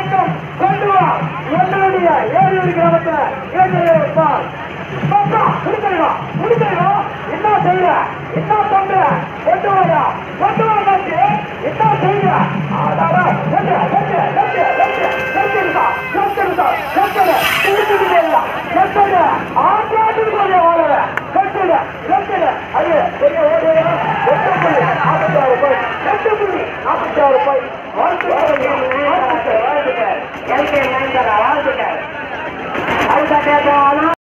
மட்டும் கொண்டு வா. என்னுடைய ஏரியூர் கிராமத்தில். இளைஞர்கள் முடிச்சிருக்கா முடிச்சிருக்கா என்ன செய்யற என்ன பண்ற? கொண்டு வாயா கொண்டு வாங்க என்ன செய்யற நாற்பத்தி ஆறு ரூபாய். வாழ்த்து Canada,